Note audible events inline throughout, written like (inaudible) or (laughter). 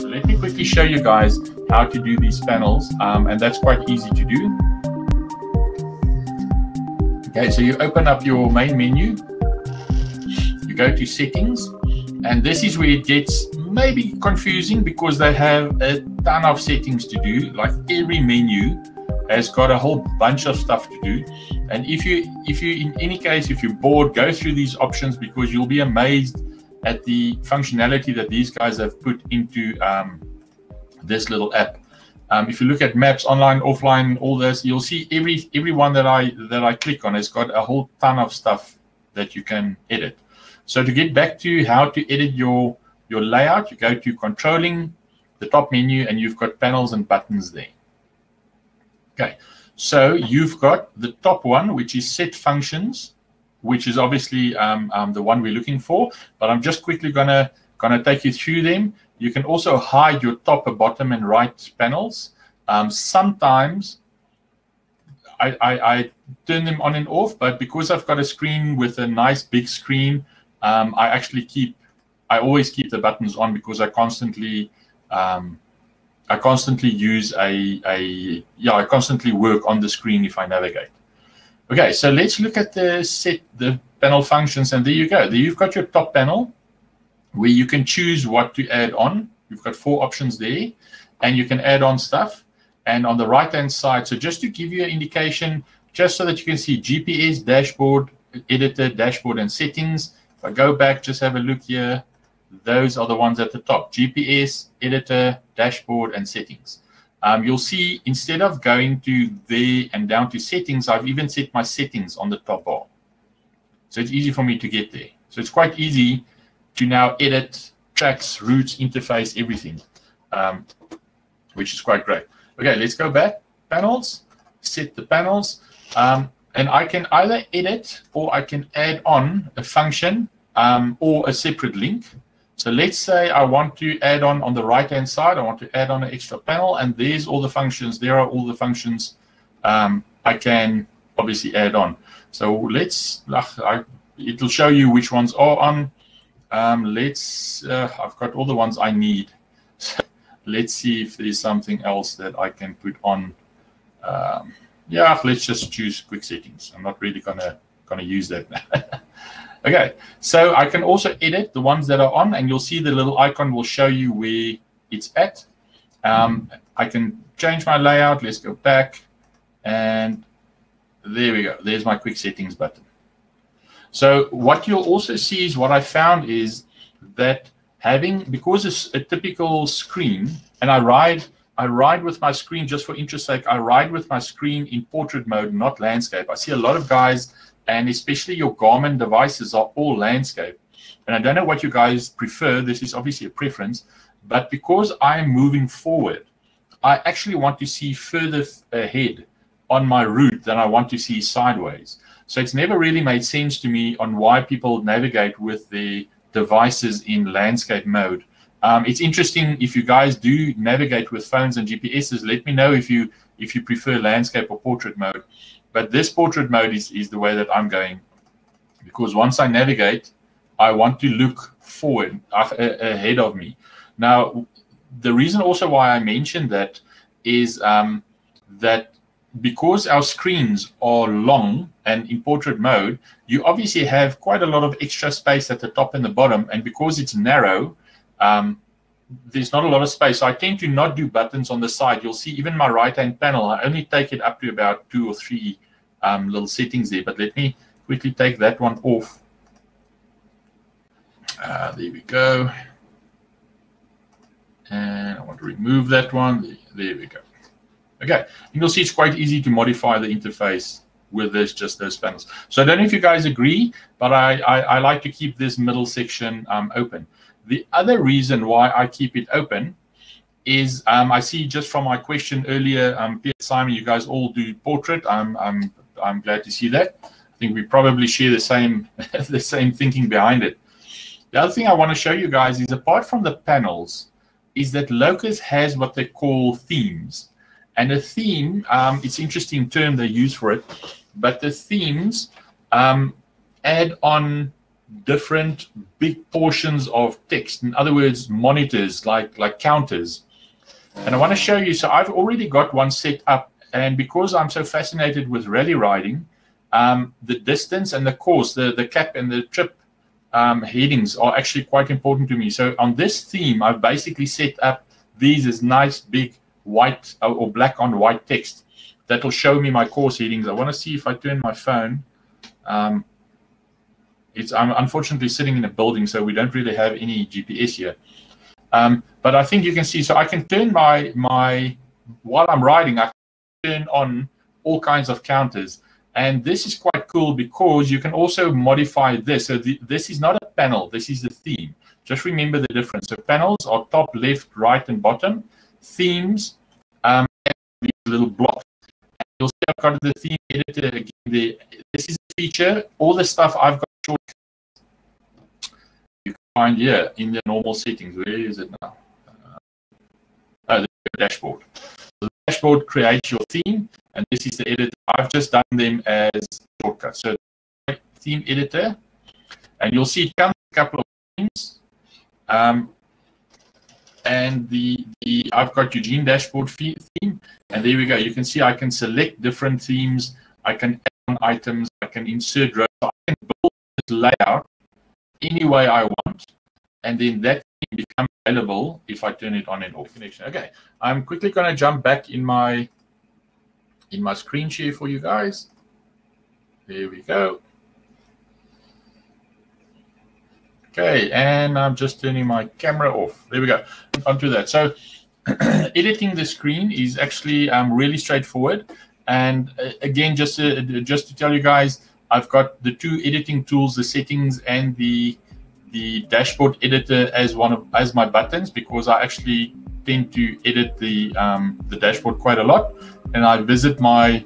So let me quickly show you guys how to do these panels, um, and that's quite easy to do. Okay, so you open up your main menu, you go to settings, and this is where it gets maybe confusing because they have a ton of settings to do. Like every menu has got a whole bunch of stuff to do. And if you, if you, in any case, if you're bored, go through these options because you'll be amazed at the functionality that these guys have put into um, this little app. Um, if you look at maps, online, offline, all this, you'll see every every one that I that I click on has got a whole ton of stuff that you can edit. So to get back to how to edit your your layout, you go to controlling the top menu and you've got panels and buttons there. Okay, so you've got the top one, which is set functions, which is obviously um, um, the one we're looking for. But I'm just quickly gonna gonna take you through them. You can also hide your top, bottom, and right panels. Um, sometimes I, I, I, turn them on and off, but because I've got a screen with a nice big screen, um, I actually keep I always keep the buttons on because I constantly um, I constantly use a, a yeah I constantly work on the screen if I navigate. Okay, so let's look at the set the panel functions, and there you go. There you've got your top panel where you can choose what to add on. You've got four options there, and you can add on stuff. And on the right-hand side, so just to give you an indication, just so that you can see GPS, dashboard, editor, dashboard, and settings. If I go back, just have a look here. Those are the ones at the top, GPS, editor, dashboard, and settings um, you'll see instead of going to there and down to settings, I've even set my settings on the top bar. So it's easy for me to get there. So it's quite easy to now edit tracks, routes, interface, everything, um, which is quite great. Okay, let's go back. Panels, set the panels. Um, and I can either edit or I can add on a function um, or a separate link. So let's say I want to add on on the right-hand side, I want to add on an extra panel, and there's all the functions. There are all the functions um, I can obviously add on. So let's, I, it'll show you which ones are on. Um, let's, uh, I've got all the ones I need. (laughs) let's see if there's something else that I can put on. Um, yeah, let's just choose quick settings. I'm not really gonna gonna use that. (laughs) Okay, so I can also edit the ones that are on, and you'll see the little icon will show you where it's at. Um, I can change my layout. Let's go back, and there we go. There's my quick settings button. So what you'll also see is what I found is that having, because it's a typical screen, and I ride I ride with my screen just for interest sake. I ride with my screen in portrait mode, not landscape. I see a lot of guys and especially your Garmin devices are all landscape. And I don't know what you guys prefer. This is obviously a preference, but because I'm moving forward, I actually want to see further ahead on my route than I want to see sideways. So it's never really made sense to me on why people navigate with the devices in landscape mode. Um, it's interesting if you guys do navigate with phones and GPSs. Let me know if you if you prefer landscape or portrait mode. But this portrait mode is, is the way that I'm going because once I navigate, I want to look forward uh, ahead of me. Now, the reason also why I mentioned that is um, that because our screens are long and in portrait mode, you obviously have quite a lot of extra space at the top and the bottom. And because it's narrow, um, there's not a lot of space. I tend to not do buttons on the side. You'll see even my right-hand panel, I only take it up to about two or three um, little settings there. But let me quickly take that one off. Uh, there we go. And I want to remove that one. There we go. Okay, and you'll see it's quite easy to modify the interface with this, just those panels. So I don't know if you guys agree, but I, I, I like to keep this middle section um, open. The other reason why I keep it open is um, I see just from my question earlier, um, Pierre Simon, you guys all do portrait. I'm, I'm, I'm glad to see that. I think we probably share the same, (laughs) the same thinking behind it. The other thing I want to show you guys is apart from the panels, is that Locus has what they call themes. And a theme, um, it's interesting term they use for it, but the themes um, add on different big portions of text. In other words, monitors like like counters. And I want to show you. So I've already got one set up, and because I'm so fascinated with rally riding, um, the distance and the course, the the cap and the trip um, headings are actually quite important to me. So on this theme, I've basically set up these as nice big white or black on white text that will show me my course headings. I want to see if I turn my phone. Um, it's I'm unfortunately sitting in a building, so we don't really have any GPS here. Um, but I think you can see, so I can turn my my while I'm riding, I turn on all kinds of counters. And this is quite cool because you can also modify this. So the, this is not a panel, this is the theme. Just remember the difference. So panels are top, left, right, and bottom. Themes, um, these little blocks. You'll see I've got the theme editor again. This is a feature. All the stuff I've got shortcuts you can find here in the normal settings. Where is it now? Uh, oh, the dashboard. So the dashboard creates your theme, and this is the editor. I've just done them as shortcuts. So theme editor, and you'll see it comes a couple of themes. Um, and the, the I've got Eugene dashboard theme, and there we go. You can see I can select different themes. I can add items. I can insert rows. I can build this layout any way I want, and then that can become available if I turn it on and off connection. Okay, I'm quickly going to jump back in my in my screen share for you guys. There we go. Okay, and I'm just turning my camera off. There we go. Onto that. So (clears throat) editing the screen is actually um, really straightforward. And uh, again, just to, just to tell you guys, I've got the two editing tools, the settings and the the dashboard editor as one of as my buttons because I actually tend to edit the um, the dashboard quite a lot, and I visit my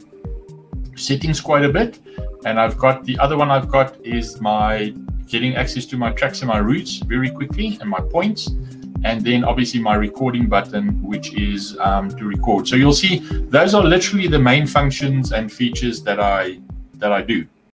settings quite a bit. And I've got the other one I've got is my getting access to my tracks and my routes very quickly and my points. And then obviously my recording button, which is um, to record. So you'll see those are literally the main functions and features that I that I do.